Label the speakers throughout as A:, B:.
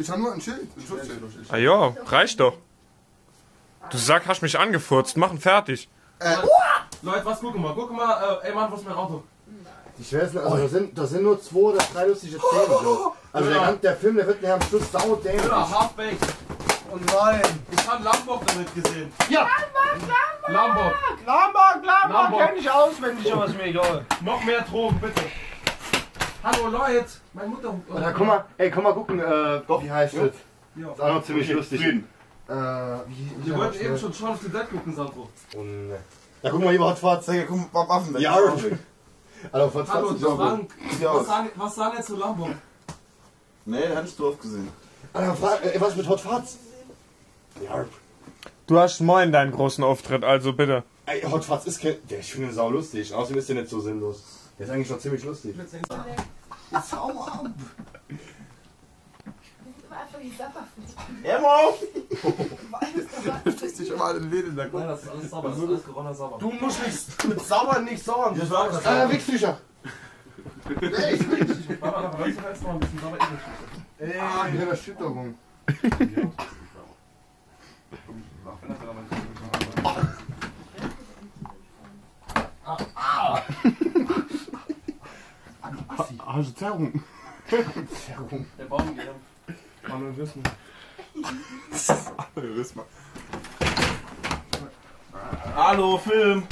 A: Ich habe nur ein Schild. Ein Schutzschild.
B: Ah ja, reicht doch. Du sag, hast mich angefurzt, machen fertig.
C: Leute, was gucken wir? Guck mal, äh, ey Mann, wo ist mein Auto?
D: Die schwersten, also da sind, da sind nur zwei oder drei lustige Szenen. so. Also der, gan- der Film, der wird nachher am Schluss saudämlich.
C: Ja, Halfback.
E: Oh nein.
C: Ich habe Lamborg damit gesehen.
E: Ja.
C: Lamborg.
E: Lamborg, Lamborg,
C: Lamborg.
E: kenn ich auswendig, aber ist mir egal.
C: Noch mehr Drogen, bitte. Hallo Leute, meine Mutter.
D: Ja, guck mal, ey, komm mal gucken, äh, wie heißt das?
C: Ja.
D: Ist auch noch ziemlich lustig.
A: Frieden.
D: Äh, wie, wie
C: Wir wollten eben schon Shaun of the Dead gucken, Sandro.
D: Und, äh, Ja, guck mal, hier war Hotfahrt.
A: Zeig, guck mal, Waffen.
D: Ja, von
C: Hallo,
D: 20 Euro.
C: Frank. Was sagen, was sagen jetzt zu Lamborg?
A: Nee, den hättest du oft gesehen.
D: Alter, frag, äh, was mit Hotfahrt? Ja.
B: Du hast moin deinen großen Auftritt, also bitte.
D: Ey, Hotfahrt ist kein. Der, ich finde den sau lustig. Außerdem ist der nicht so sinnlos. Der ist eigentlich noch ziemlich lustig.
A: Hau ab.
F: Die.
D: Emma!
A: Du steckst dich immer in den Läden da.
C: Nein, das ist alles sauber. Das ist alles geronnener sauber.
E: Du musst nicht mit sauer nicht sauer. Du
C: sag
E: sagst
C: das.
D: Ah, Wichstücher!
C: Warte, warte, warte, du hältst noch ein bisschen sauber. Ich nicht.
A: Ah, hier der Schütterung.
B: Hast du Zerrung?
C: Der Baum geht.
B: Aneurysma.
A: Aneurysma.
C: Hallo, Film.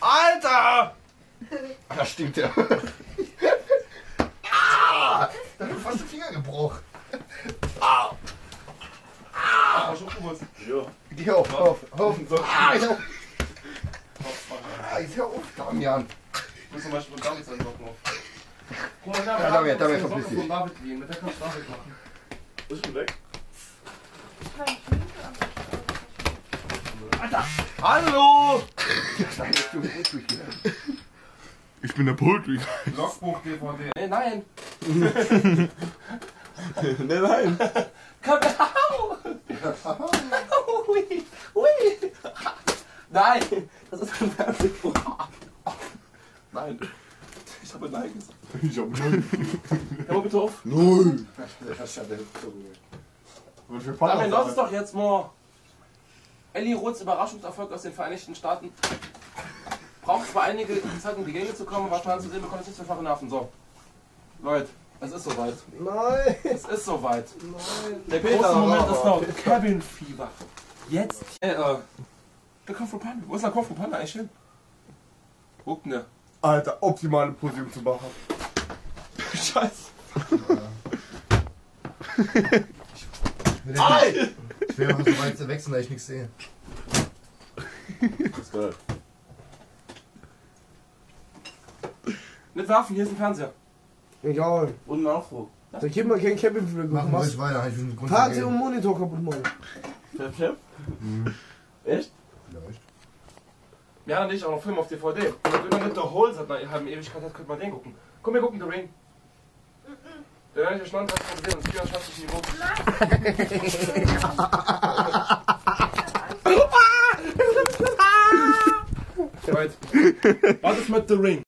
E: Alter!
D: Da stinkt der. ah! Da hat fast den Finger gebrochen.
C: Ah, schon gewusst. Ja.
D: Geh auf, auf, auf. Ah, ich hab. Ah, jetzt hör auf, Damian.
C: Ich muss zum Beispiel mit David sein Socken auf. Guck mal, da,
D: Ja, David, David,
C: Socken
D: verpiss dich.
C: von David gehen. Mit der kannst du David machen. Ist schon weg.
E: Hallo!
A: Ich bin der Poultry.
C: Logbuch DVD. Nee, nein.
A: nee, nein.
C: Komm, au! Ui, ui. Nein, das ist ein Fernsehprogramm.
A: Nein. Ich habe Nein gesagt. Ich habe Nein.
C: Hör mal bitte auf.
A: Null.
D: Das ist ja der
A: für
C: Damian, lass es doch jetzt mal. Ellie Roths Überraschungserfolg aus den Vereinigten Staaten. Braucht zwar einige Zeit, um die Gänge zu kommen, aber Schaden zu sehen bekommt es nicht für Nerven. So. Leute, es ist soweit.
E: Nein!
C: Es ist soweit.
E: Nein!
C: Der große Moment ist noch Cabin Fever. Jetzt. Äh, äh. Der Kopf von Panda. Wo ist der Kopf von Panda eigentlich hin? Guck ne.
E: Alter, optimale Position zu machen.
C: Scheiße.
D: Ei! Ich will einfach so weit wechseln, da ich nichts sehe.
A: Das ist geil.
C: Nicht werfen, hier ist ein Fernseher.
E: Egal.
C: Und ein Nachdruck.
E: Da gib mal kein Cabin für
D: Machen wir weiter, ich will einen Grund
E: Party
D: zu
E: und. Monitor kaputt machen.
C: Echt? Ja, nicht, auch noch Film auf DVD. Wenn man mit der Hole seit einer halben Ewigkeit hat, könnte man den gucken. Komm, wir gucken The Ring. Der nördliche Schland hat von gesehen und 24 Niveau. Right. Was ist mit The Ring?